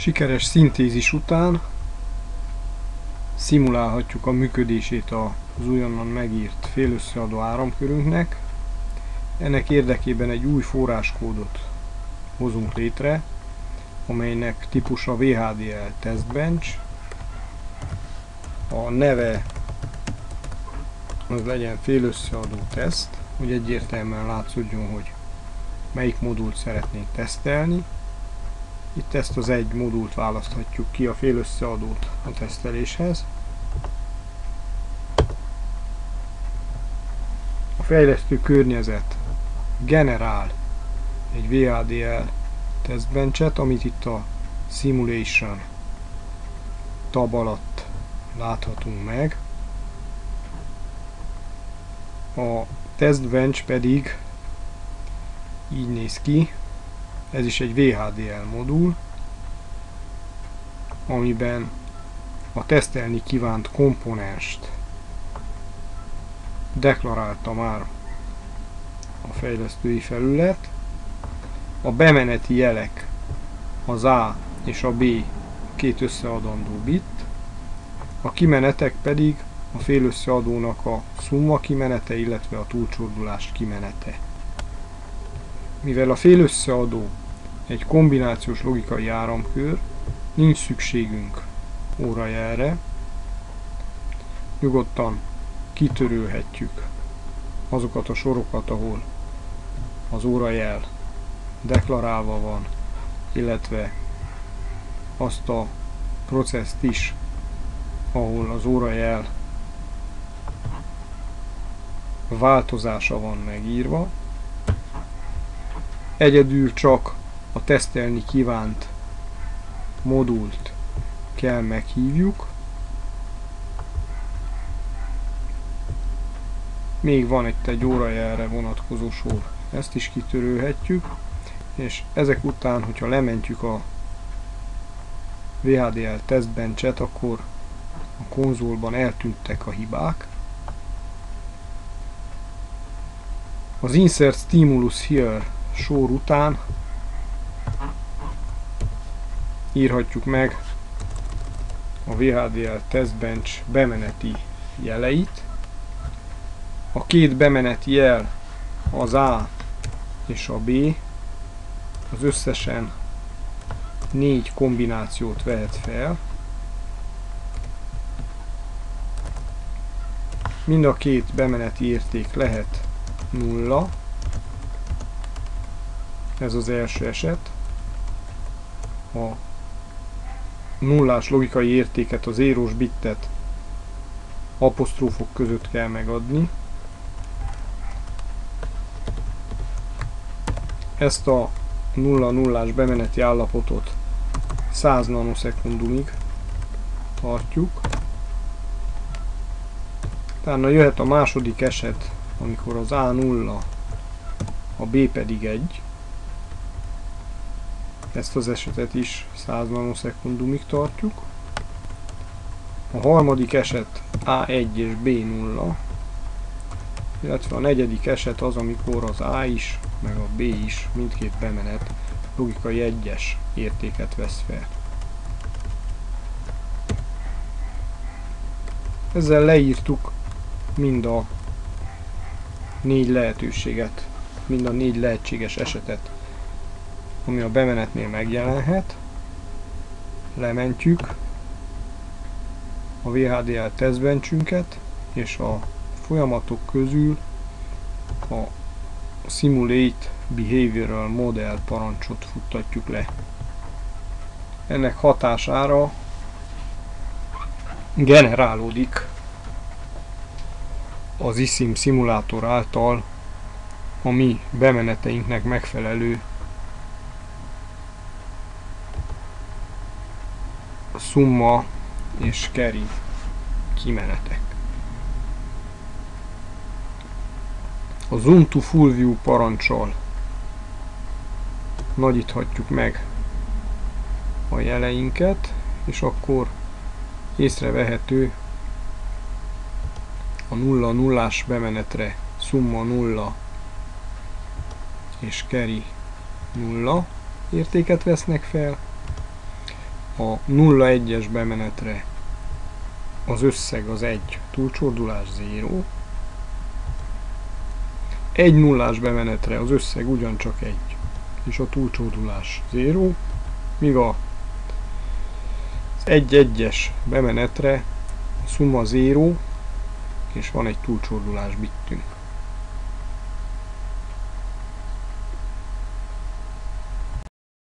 Sikeres szintézis után szimulálhatjuk a működését az újonnan megírt félösszeadó áramkörünknek. Ennek érdekében egy új forráskódot hozunk létre, amelynek típusa VHDL testbench. A neve az legyen félösszeadó teszt, hogy egyértelműen látszódjon, hogy melyik modult szeretnénk tesztelni. Itt ezt az egy modult választhatjuk ki a félösszeadót a teszteléshez. A fejlesztő környezet generál egy VHDL testbenchet, amit itt a Simulation tab alatt láthatunk meg. A testbench pedig így néz ki, ez is egy VHDL modul, amiben a tesztelni kívánt komponenst deklarálta már a fejlesztői felület. A bemeneti jelek az A és a B két összeadandó bit, a kimenetek pedig a félösszeadónak a szumma kimenete, illetve a túlcsordulás kimenete. Mivel a félösszeadó egy kombinációs logikai áramkör, nincs szükségünk órajelre, nyugodtan kitörölhetjük azokat a sorokat, ahol az órajel deklarálva van, illetve azt a processzt is, ahol az órajel változása van megírva. Egyedül csak a tesztelni kívánt modult kell meghívjuk. Még van itt egy órajelre vonatkozó sor, ezt is kitörölhetjük, és ezek után, hogyha lementjük a VHDL testbenchet, akkor a konzolban eltűntek a hibák. Az Insert Stimulus Here sor után írhatjuk meg a VHDL testbench bemeneti jeleit. A két bemeneti jel az A és a B az összesen négy kombinációt vehet fel. Mind a két bemeneti érték lehet nulla. Ez az első eset. A nullás logikai értéket, az érós bittet apostrófok között kell megadni. Ezt a nulla nullás bemeneti állapotot 100 nanosekundumig tartjuk. Utána jöhet a második eset, amikor az A 0, a B pedig 1. Ezt az esetet is 100 nanosekundumig tartjuk. A harmadik eset A1 és B0, illetve a negyedik eset az, amikor az A is, meg a B is, mindkét bemenet logikai egyes értéket vesz fel. Ezzel leírtuk mind a négy lehetőséget, mind a négy lehetséges esetet, ami a bemenetnél megjelenhet. Lementjük a VHDL testbenchünket, és a folyamatok közül a Simulate Behavioral Model parancsot futtatjuk le. Ennek hatására generálódik az ISIM szimulátor által a mi bemeneteinknek megfelelő szumma és carry kimenetek. A Zoom to Full View parancsol nagyíthatjuk meg a jeleinket, és akkor észrevehető a nulla nullás bemenetre summa nulla és carry nulla értéket vesznek fel. A 0-1-es bemenetre az összeg az 1, túlcsordulás 0. Egy nullás bemenetre az összeg ugyancsak 1, és a túlcsordulás 0, míg a egy egyes bemenetre a szuma 0, és van egy túlcsordulás bittünk.